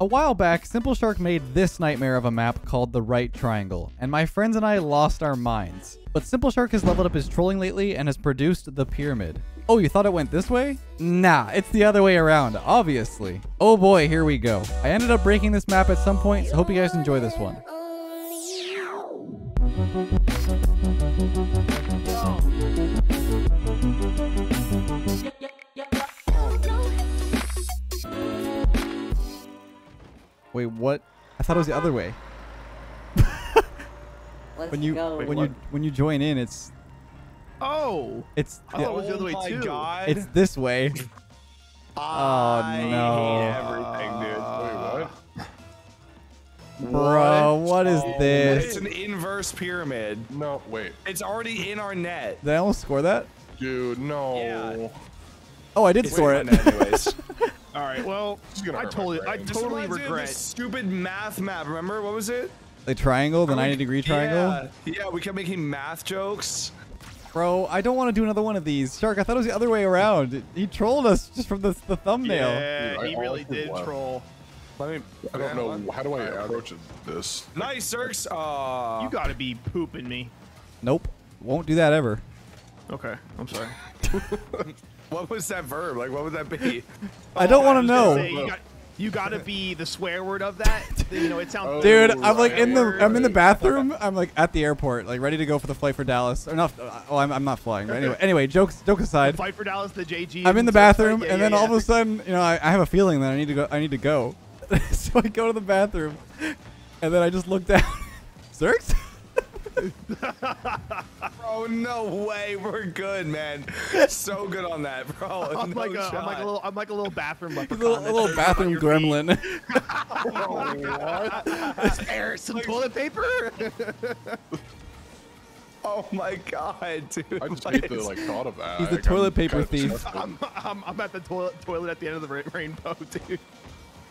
A while back, Simple Shark made this nightmare of a map called the Right Triangle, and my friends and I lost our minds. But Simple Shark has leveled up his trolling lately and has produced the Pyramid. Oh, you thought it went this way? Nah, it's the other way around, obviously. Oh boy, here we go. I ended up breaking this map at some point, so hope you guys enjoy this one. Wait, what? I thought it was the other way. Let's When you go. when you when you join in, it's Oh, it's I thought it was the other way my too. God. it's this way. I oh, no. hate everything, dude. Wait, what? Bro, what is It's this? It's an inverse pyramid. No, wait, It's already in our net. Did I almost score that? dude, no. Yeah. Oh, I did It's score it. anyways. all right. Well, This is gonna I hurt my totally, I totally reminds regret. this stupid math map. Remember what was it? the triangle, the 90 degree triangle. Yeah, yeah. We kept making math jokes. Bro, I don't want to do another one of these. Shark, I thought it was the other way around. He trolled us just from the, the thumbnail. Yeah, Dude, he really did love- troll. Let me. I don't know. How do I approach this? Nice, Zurx. Uh, You gotta be pooping me. Nope. Won't do that ever. Okay, I'm sorry. what was that verb? Like, what would that be? I don't want to know. say, you, got, you gotta be the swear word of that. you know, it sounds. Oh, Dude, I'm like in the. I'm in the bathroom. I'm like at the airport, like ready to go for the flight for Dallas. Or not? Oh, I'm, I'm not flying. But anyway, anyway, jokes joke aside. Flight for Dallas, the JG. I'm in the bathroom. Yeah, and yeah, then all of a sudden, you know, I, I have a feeling that I need to go. I need to go. so I go to the bathroom, and then I just look down. Zurx? Oh no way, we're good, man. So good on that, bro. I'm No like a, I'm like a little, I'm like a little bathroom a little, a that little shows up on bathroom your feet. gremlin. There, some toilet paper. Oh my god, dude. I just What hate the is- like thought of that. He's the Like, toilet I'm paper kinda thief. I'm, I'm, I'm at the toilet, toilet at the end of the ra- rainbow, dude.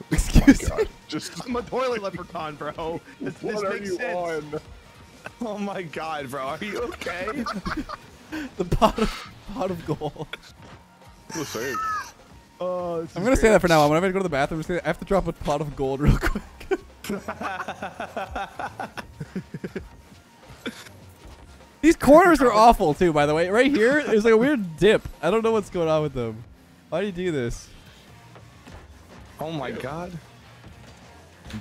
Excuse oh me. Just I'm a toilet leprechaun, bro. This, this what are makes you sense. on? Oh my god, bro. Are you okay? The pot of, pot of gold. The same. Oh, I'm gonna say that for now. I'm Whenever I go to the bathroom, I'm just gonna- I have to drop a pot of gold real quick. These corners are awful too, by the way. Right here, there's like a weird dip. I don't know what's going on with them. Why do you do this? oh my god.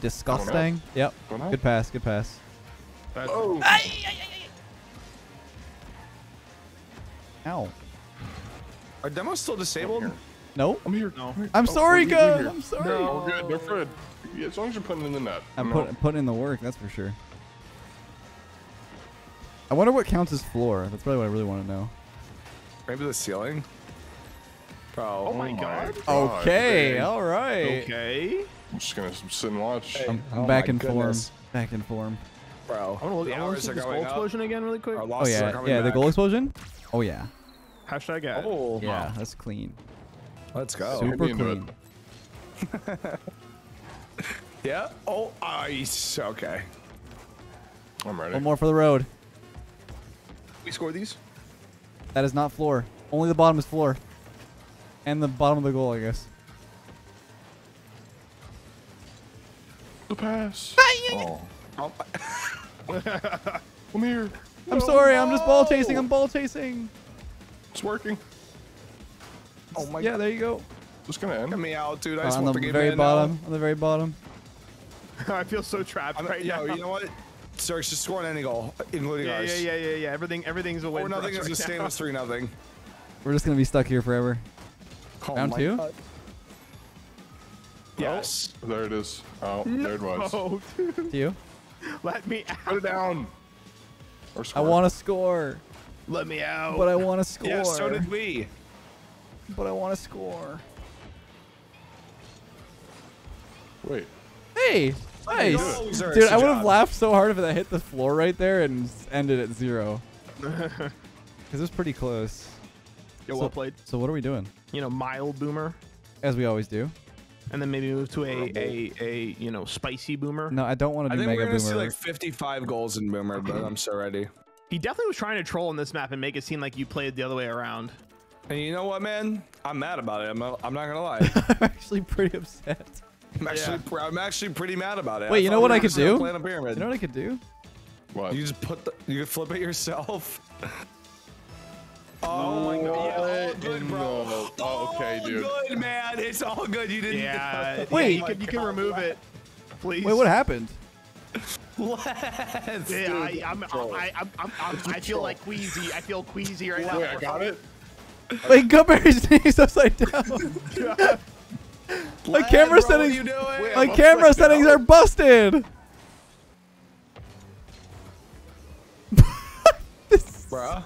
Disgusting. Yep. Good pass. Good pass. That's- Oh, Ow. Are demos still disabled? No. I'm here. No. I'm Oh, sorry, we're here, we're Go. here. I'm sorry. No. We're good. They're Fred. Yeah, as long as you're putting in the net. I'm No. put, putting in the work. That's for sure. I wonder what counts as floor. That's probably what I really want to know. Maybe the ceiling? Bro. Oh, oh my god. Okay. All right. Okay. I'm just gonna sit and watch. Hey. I'm, I'm Oh back my in goodness. form. Back in form. Bro. I want to look. the I want hours to are see this going gold up. explosion again, really quick. Our Oh losses are yeah, coming yeah. The goal explosion. Oh yeah. Hashtag ad. Oh, Yeah, that's clean. let's go. Super- Super me into it. clean. Yeah. Oh, ice. Okay. I'm ready. One more for the road. We score these. That is not floor. Only the bottom is floor. And the bottom of the goal, I guess. The pass. Oh, Oh, I'm here. I'm sorry. I'm just ball chasing. I'm ball chasing. It's working. oh my god. Yeah, there you go. It's gonna end. Get me out, dude. I Uh, just on want the the very man bottom. On the very bottom. I feel so trapped Now. I'm, right yo, now. you know what? Search just score on any goal, including yeah, ours. yeah, yeah, yeah, yeah. Everything, everything's a win. Or for nothing us is the right same now. as three nothing. We're just gonna be stuck here forever. Oh Round two? God. Yes. There it is. Oh, there it was. Oh, dude. Do you? Let me Put out. it down. Or I want to score, Let me out. but I want to score. Yeah, so did we. But I want to score. Wait. Hey, nice. go, Zurx, Dude, I would have laughed so hard if I hit the floor right there and ended at zero. Because it was pretty close. Yo, So- well played. So what are we doing? You know, mild boomer, As we always do. And then maybe move to a a a you know spicy boomer. No, I don't want to do think we're Mega gonna Boomer. see like 55 goals in Boomer, but I'm so ready. He definitely was trying to troll on this map and make it seem like you played the other way around. And you know what, man? I'm mad about it. I'm, I'm not gonna lie. I'm actually pretty upset. I'm actually, pr- I'm actually pretty mad about it. Wait, you know what I could do? Plan a pyramid. You know what I could do? What? You just put the, you can flip it yourself. Oh my god! Yeah, all good, bro. No. Oh, okay, all dude. good, man. It's all good. You didn't. Yeah. Wait. yeah, you can, you can remove it. Please. Wait, what happened? Let's. Yeah, I, I'm, I, I'm, I'm, I'm, I feel like queasy. I feel queasy right now. Wait, I got it. Wait, Guhberry's sneezed upside down. My camera bro, what settings. are you doing? Wait, My I'm camera settings down. are busted. Bruh.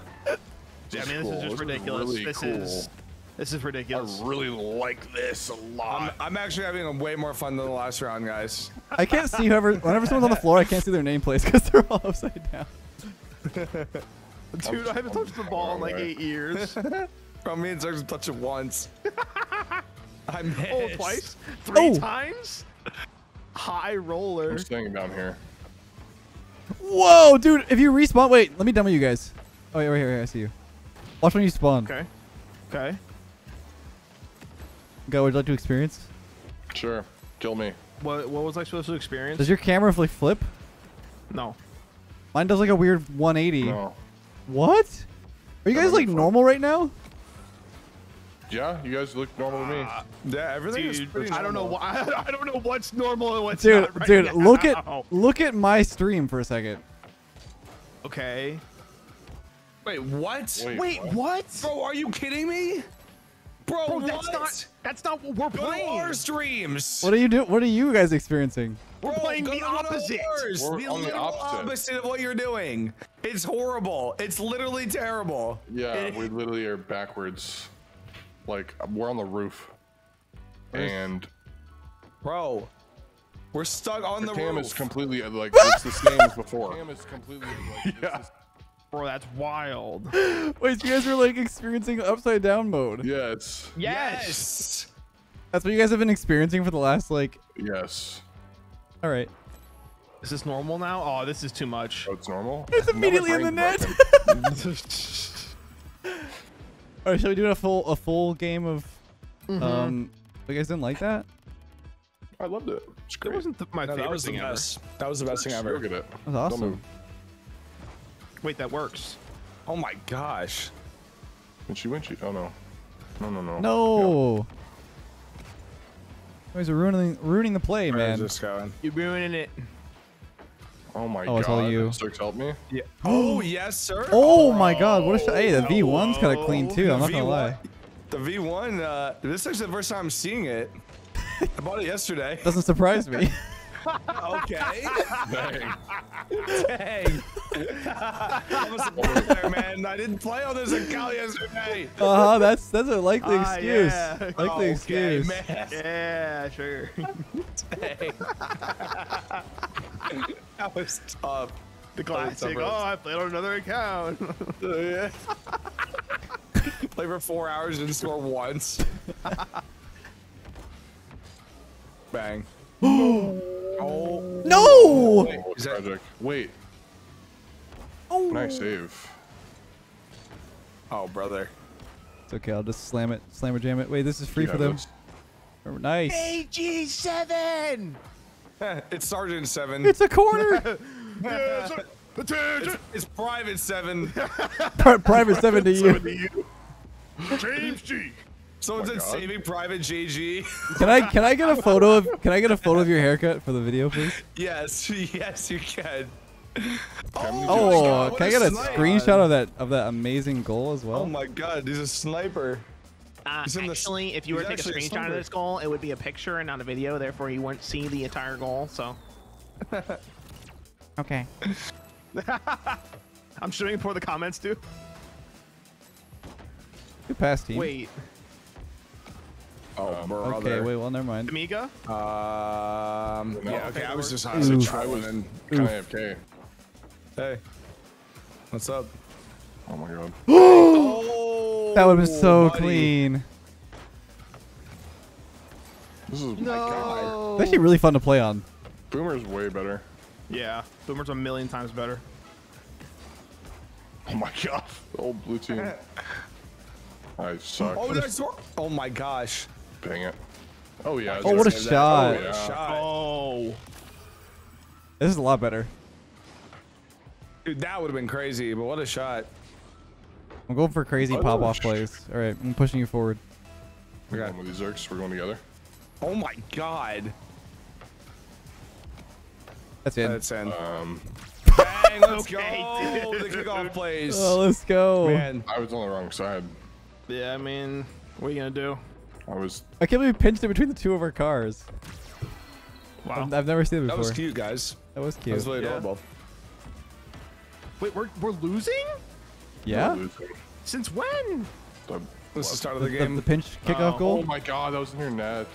Yeah, I mean, this cool. is This just is ridiculous. really this cool. is, this is ridiculous. I really like this a I'm, lot. I'm actually having a way more fun than the last round, guys. I can't see whoever. Whenever someone's on the floor, I can't see their nameplates because they're all upside down. Dude, I haven't touched the ball in like eight years. Bro, me and Zurx touch it once. I oh, missed. oh, twice? Three Oh. times? High roller. I'm staying down here. Whoa, dude! If you respawn, wait, let me demo you guys. Oh, wait, right here, right here, I see you. Watch when you spawn. Okay. Okay. Go. Would you like to experience? Sure. Kill me. What, what was I supposed to experience? Does your camera like flip? no. Mine does like a weird 180. No. What? Are you guys like normal right now? Yeah, you guys look normal to me. Uh, yeah, everything is Dude, pretty I don't know normal. why. I don't know what's normal and what's Dude, not right dude, look at look at my stream for a second. Okay. Wait, what? Wait, Wait, what? what? Bro, are you kidding me? Bro, Bro, what? that's not. That's not what we're Go to playing. our streams. What are you doing? What are you guys experiencing? Bro, playing go the to one opposite. ours. We're the on the literal opposite. opposite of what you're doing. It's horrible. It's literally terrible. Yeah, It- we literally are backwards. Like we're on the roof, and Bro, we're stuck on the the cam roof. is completely like it's the same as before. Cam is completely like yeah. Bro, that's wild. Wait, so you guys are like experiencing upside down mode. Yes. yes. That's what you guys have been experiencing for the last like. yes. All right. Is this normal now? Oh, this is too much. Oh, it's normal. It's immediately in the net. All right, shall we do a full a full game of? Um, you guys didn't like that? I loved it. It's It wasn't th- my No, favorite that was the thing ever. best. That was the best thing ever. Look at it. That was Don't move. awesome. Wait, that works. Oh my gosh. Winchy winchy. Oh no. No no no. No. You guys are ruining ruining the play, Where is man. this going? You're ruining it. Oh my Oh, god. it's all you. Six help me. Yeah. Oh yes, sir. Oh my God! What a shot! Hey, the V1's kind of clean too. I'm not gonna lie. The V1. Uh, this is the first time I'm seeing it. I bought it yesterday. Doesn't surprise me. okay. Dang. Dang. I was a bad player, man. I didn't play on this account yesterday. Uh huh. That's that's a likely Ah, excuse. yeah. Likely Okay, excuse. man. Yeah, sure. That was tough. the classic. Oh, I played on another account. yeah. Play for four hours and score once. Bang. oh. No. Oh, is that- Wait. Oh. Nice save. Oh, brother. It's okay. I'll just slam it, slam or jam it. Wait, this is free Yeah, for them. Nice. AG7. it's Sergeant Seven. It's a corner. Attention. It's Private Seven. Pri- Private seven to you. James G. Someone oh said God. Saving Private JG. Can I can I get a photo of can I get a photo of your haircut for the video, please? yes, yes, you can. Oh, God, what can I get a snipe. screenshot of that of that amazing goal as well? Oh my God, he's a sniper. Uh, He's in the if you were to take a actually a screenshot of this goal, it would be a picture and not a video. Therefore, you wouldn't see the entire goal. So Okay. I'm showing for the comments too. Good pass, team. Wait, Oh, brother. Okay, wait. Well, never mind. Amiga. Um, yeah, okay, I was just Oof. honestly I was trolling. kind of AFK. Hey, what's up? Oh my god. Oh, That would have been so buddy. clean. This is No. It's actually really fun to play on. Boomer's way better. Yeah, Boomer's a million times better. Oh my god. The old blue team. I suck. Oh, that's oh my gosh. Dang it. Oh yeah. Oh, oh what a shot. Oh, yeah. Shot. Oh. This is a lot better. Dude, that would have been crazy, but what a shot. I'm going for crazy Oh, pop off plays. All right, I'm pushing you forward. We're Okay. going with these Zurx. We're going together. Oh my god. That's it. That's in. Um, Bang, let's Okay, go. dude. The kickoff plays. oh, let's go. Man, I was on the wrong side. Yeah, I mean, what are you gonna do? I was. I can't believe we pinched it between the two of our cars. Wow. I've, I've never seen it before. that was cute, guys. That was cute. That was really Yeah. adorable. Wait, we're we're losing? yeah. losing. Since when? The- This is the start of The, the the, game. the pinch kickoff Oh, goal. Oh my god, that was in your net.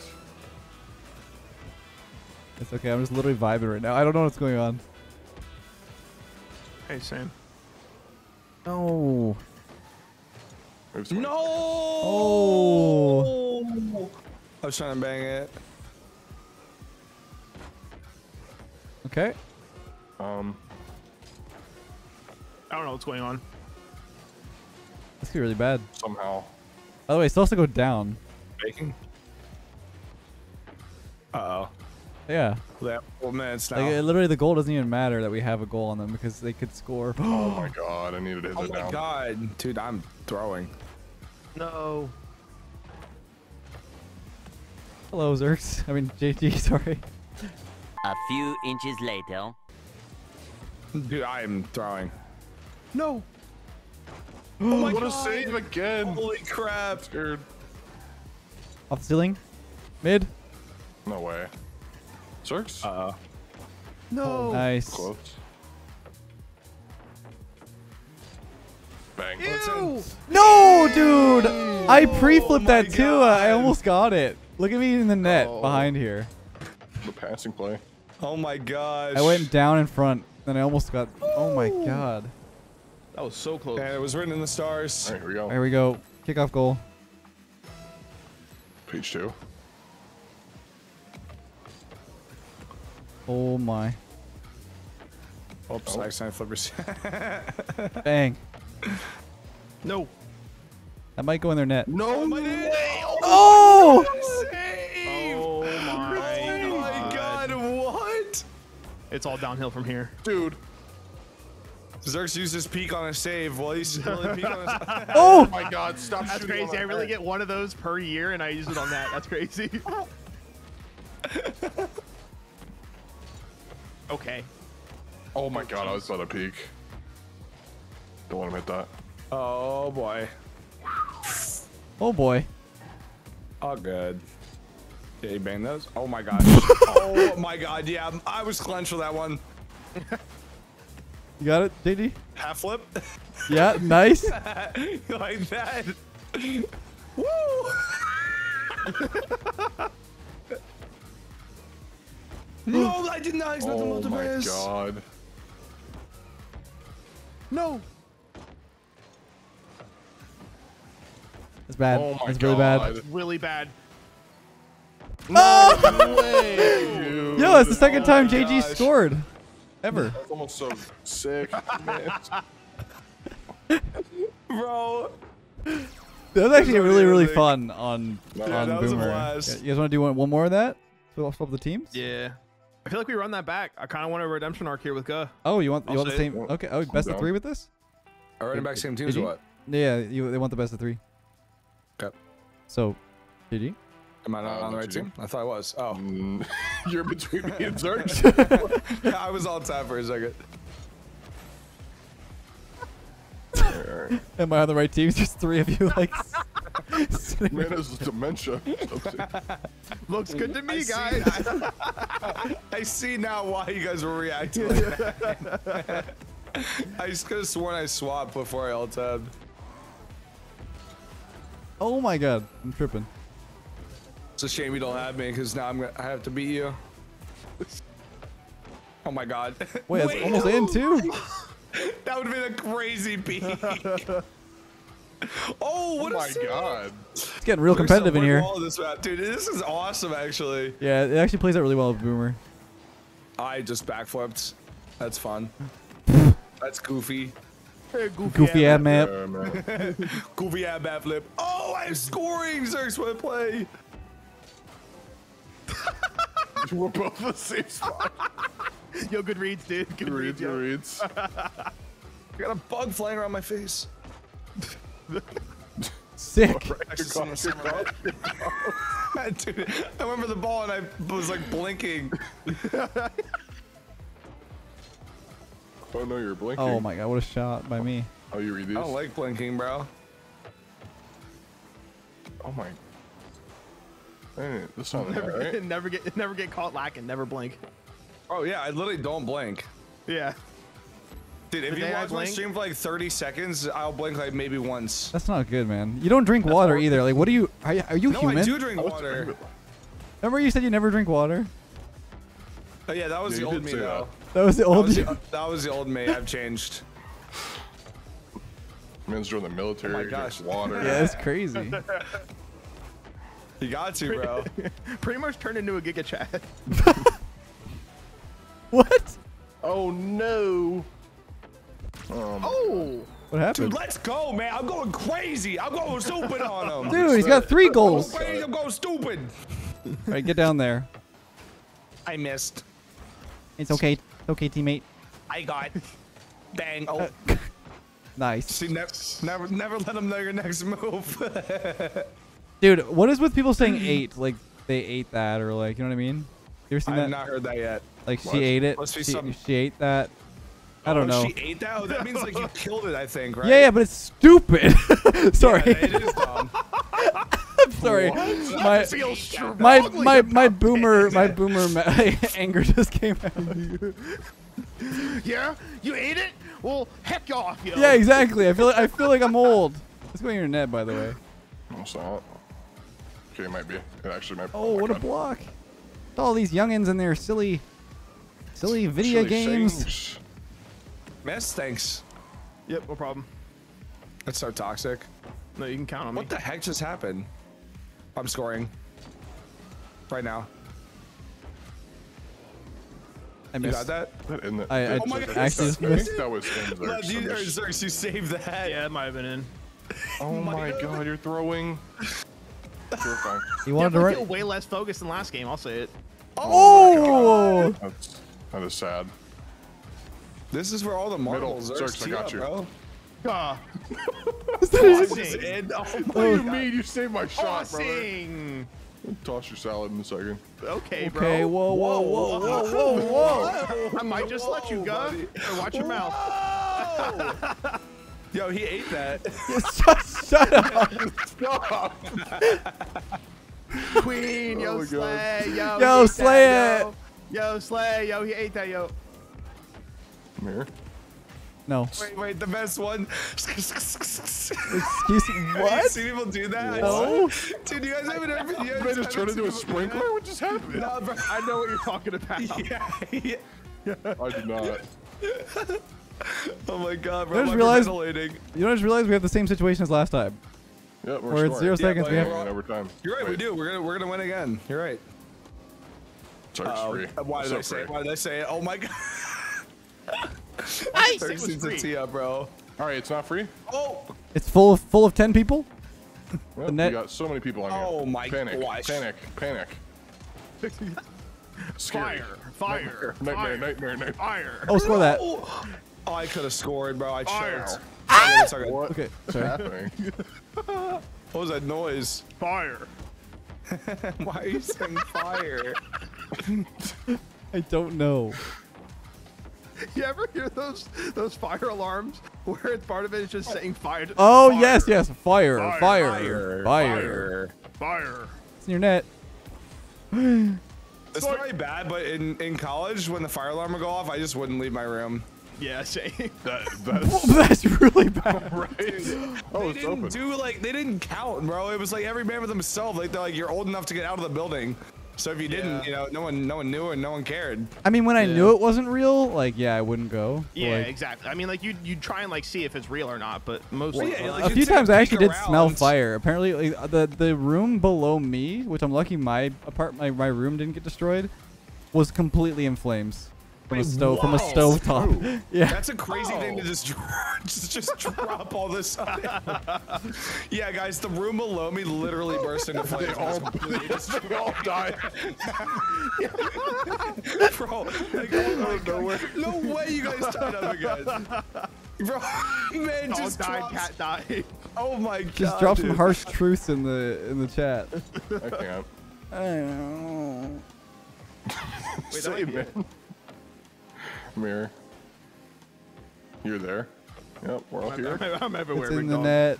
It's okay. I'm just literally vibing right now. I don't know what's going on. Hey, Sam. No. It no! Oh. I was trying to bang it. Okay. Um, I don't know what's going on. This could be really bad. somehow. By the way, still has to go down. Baking. Uh Yeah. oh. That four minutes now. Like literally, the goal doesn't even matter that we have a goal on them because they could score. Oh my god, I needed to hit oh that my god, dude, I'm throwing. No. Hello, Zurx. I mean, JG. Sorry. A few inches later. Dude, I am throwing. No. Oh my what a save again! Holy crap! Scared. Off the ceiling. Mid. No way. Zurx? Uh No. Nice. Close. Bang. Ew. No, dude. I pre-flipped my that too. I almost got it. Look at me in the net Oh. behind here. The passing play. Oh my gosh. I went down in front, and I almost got. Oh my god. That was so close. And it was written in the stars. Alright, here we go. There we go. Kickoff goal. Page two. Oh my. Oops, Oh. I accidentally flippers. Bang. No. That might go in their net. No Oh! Oh my, oh, oh my god, what? It's all downhill from here. Dude. Zurx used his peak on a save. Well, he's really peak on his. Oh! Oh my god, stop That's shooting on crazy. I really net. get one of those per year, and I use it on that. That's crazy. okay. Oh my god, I was at a peak. Don't want to hit that. oh boy. Oh boy. Oh, good. Did he bang those? Oh my god. oh my god, yeah. I was clenched for that one. You got it, JD? Half flip. Yeah, nice. like that. Woo! no, I did not expect Oh him to my god. No. That's bad. Oh my That's god. really bad. Really bad. Oh! No way, dude. Yo, it's the second time JG oh gosh. scored. Ever. That's almost so sick, man. Bro. That was actually really, really fun on, Yeah, on that Boomer. blast. You guys want to do one, one more of that? Swap swap the teams? Yeah. I feel like we run that back. I kind of want a redemption arc here with Guh. Oh, you want you I'll want the say same? it. Okay. Oh, best of three with this? Are running back same Did teams or what? Yeah, you, they want the best of three. Okay. So, GG. Am I not Uh, on the right what you team? I thought I was. Oh. Mm, You're between me and Zerg. I was all time for a second. Am I on the right team? There's three of you, like. Man, this is dementia. Looks good to me, see guys. now- I see now why you guys were reacting like that. I just could have sworn I swapped before I alt tabbed. Oh my god, I'm tripping. It's a shame you don't have me because now I'm gonna I have to beat you. Oh my god. Wait, it's almost in too. That would have been a crazy beat. oh, oh what a oh my save. god. It's getting real There's competitive in here. all this map. Dude, this is awesome actually. Yeah, it actually plays out really well with Boomer. I just backflipped. That's fun. That's goofy. Goofy ad map. Yeah, man. Goofy ab backflip. Oh, I'm scoring! Zurx, what play? We're both the same spot. Yo, good reads, dude. Good, Good reads, reads. good Yo. reads. I got a bug flying around my face. Sick. Actually, someone- someone- Dude, I remember the ball and I was like blinking. Oh no, you're blinking. Oh my god, what a shot by me. Oh, you read I these? don't like blinking, bro. Oh my. Hey, that's not that, Never, right? never get, never get caught lacking. Never blink. Oh yeah, I literally don't blink. Yeah. Dude, if The you day I watch my stream for like 30 seconds, I'll blink like maybe once. That's not good, man. You don't drink water either. Like, what are you? Are you, are you No, human? I do drink water. Remember you said you never drink water? Oh yeah, that was Yeah, the old me say though. That was the That old was you. the, uh, that was the old me. I've changed. Man's joined the military. Oh my gosh. Water. Yeah, it's crazy. You got to, bro. Pretty much turned into a Giga Chad. what? Oh no. Um, Oh. What happened? Dude, let's go, man. I'm going crazy. I'm going stupid on him. Dude, he's got three I'm goals. going crazy. I'm going stupid. All right, get down there. I missed. It's okay. It's okay, teammate. I got. Bang. Oh, Nice. see, never, never, never let him know your next move. Dude, what is with people saying hmm. ate? Like, they ate that, or like, you know what I mean? You ever seen I've that? not heard that yet. like, she What? ate it. Must be She, some- she ate that. I don't Oh, know. She ate that. Oh, that means like you killed it. I think, right? Yeah, yeah, but it's stupid. Sorry. Yeah, it is dumb. I'm sorry. My, feel my, my, my boomer, my boomer ma- anger just came out. Yeah? You ate it? Well, heck off, yo. Yeah, exactly. I feel like, I feel like I'm old. Let's go in your net, by the way. no, it's not. Okay, it might be. It actually might. Oh, oh, my what a God. block. All these youngins and their silly, silly video Chili games. sings. Miss, thanks. Yep, no problem. That's so toxic. No, you can count on me. What the heck just happened? I'm scoring. Right now. I You got that? That in the, I- I Oh my God, actually that's- I missed. think that was in there. No, you, or, Some- Zurx, you saved that. Yeah, it might have been in. oh, oh my god, you're throwing. You're fine. You wanted to Definitely write. feel way less focused than last game. I'll say it. Oh! That's that is sad. This is where all the Middle. marbles are. Zurx, I got up, you. Bro. Ah, This is in. Oh What do you God. mean? You saved my shot, brother. Toss your salad in a second. Okay, bro. Okay, whoa, whoa, whoa, whoa, whoa, whoa. I might just let you go. Watch your mouth. Whoa! Yo, he ate that. shut, shut up. Queen, yo, Oh my God. slay, yo. Yo, slay that, it. Yo. yo, slay, yo, he ate that, yo. Come here. No. Wait, wait, the best one. Excuse me. You What? see people do that? No. Dude, you guys haven't ever. You Did I guys just turn haven't into a seen people do sprinkler? What just happened? that? Nah, bro. I know what you're talking about. Yeah, yeah. I did not. Oh my god, bro. just I'm realized- hyperventilating. You don't just realize we have the same situation as last time. Yeah, we're Where it's zero scoring. seconds. We have. we're In overtime. You're right, we do. We're gonna we're gonna win again. You're right. Sorry, it's Oh, uh, free. why did So I say it? free. Why did I say it? Oh my god. I Thirty seems to tee up, bro. All right, it's not free. Oh, It's full of full of ten people. Well, net- We got so many people on here. Oh my panic, gosh. Panic, panic, Scary. Fire, fire, Nightmare, fire, nightmare, nightmare. fire. Oh, score that. Oh, I could have scored, bro. I Fire. choked. Ah! It's okay. What? Okay, sorry. happening? What was that noise? Fire. Why are you saying fire? I don't know. You ever hear those those fire alarms where it's part of it is just saying fire? Oh fire, yes, yes. Fire, Fire, fire, fire. Fire. It's in your net. It's not really bad, but in, in college, when the fire alarm would go off, I just wouldn't leave my room. Yeah, same. That, that's That's really bad. right. Oh, They it's didn't open. do like they didn't count, bro. It was like every man for themselves. Like they're like you're old enough to get out of the building. So if you didn't, Yeah. you know, no one no one knew and no one cared. I mean, when I knew it wasn't real, like, yeah, I wouldn't go. Yeah, like, exactly. I mean, like you you try and like see if it's real or not, but most. Well, yeah, like, a few times I peek actually did smell fire. Apparently, like, the the room below me, which I'm lucky my apart my, my room didn't get destroyed, was completely in flames. From a Wait, stove from a whoa. stove top. Yeah. That's a crazy thing to just, just just drop all this. on yeah, guys, the room below me literally burst into flames. They all, they all died. Bro, like, oh my God. no way you guys died up again. Bro, man, Dog just died, drops- cat died. Oh my god. Just drop some harsh truths in the in the chat. I can't. I don't know. Wait, Say, that might man. Mirror. You're there. Yep, we're all here. I'm, I'm everywhere. It's in the dog. net.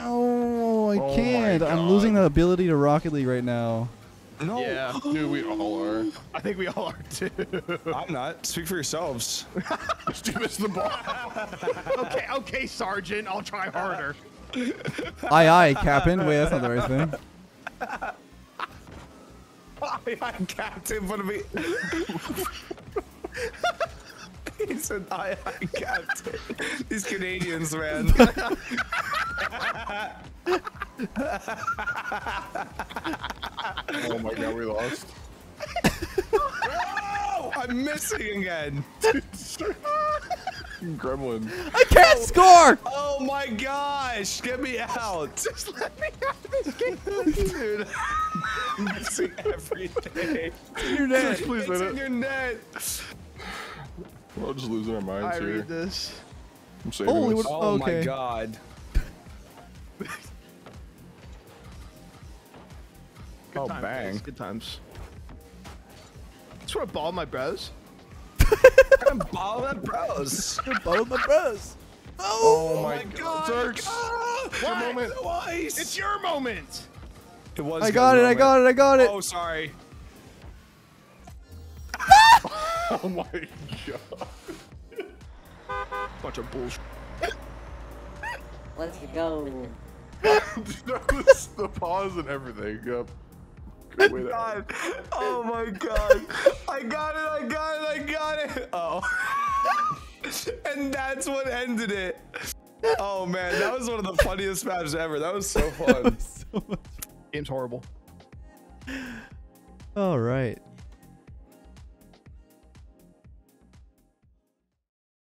Oh, I oh can't. I'm losing the ability to Rocket League right now. No, Yeah, Dude, we all are. I think we all are too. I'm not. Speak for yourselves. Dude, it's the ball. okay, okay, Sergeant. I'll try harder. Aye, aye, Captain. Wait, that's not the right thing. I'm captain, but me. He said, "I am captain." These Canadians, man. Oh my god, we lost. oh, I'm missing again. Gremlin. I can't score. Oh my gosh, get me out. Just let me out of this game, dude. I'm missing every day. Your net. Please It's in it. your net. We're all just losing our minds I here. read this. I'm saving Holy this. Oh Okay. my god. Good Oh, times, bang. guys, Good times. Just want to ball my bros. Ball that bros. Both my bros. Oh my God. god. Ah, What? moment. Twice. It's your moment. It was. I got it. I got it. I got it. Oh, sorry. Oh my god. Bunch of bullshit. Let's go. that was the pause and everything. Yep. Good way to God. Oh my god. I got it. I got it. I got it. Oh. and that's what ended it. Oh man, that was one of the funniest matches ever. That was so fun. So much- Game's horrible. All right.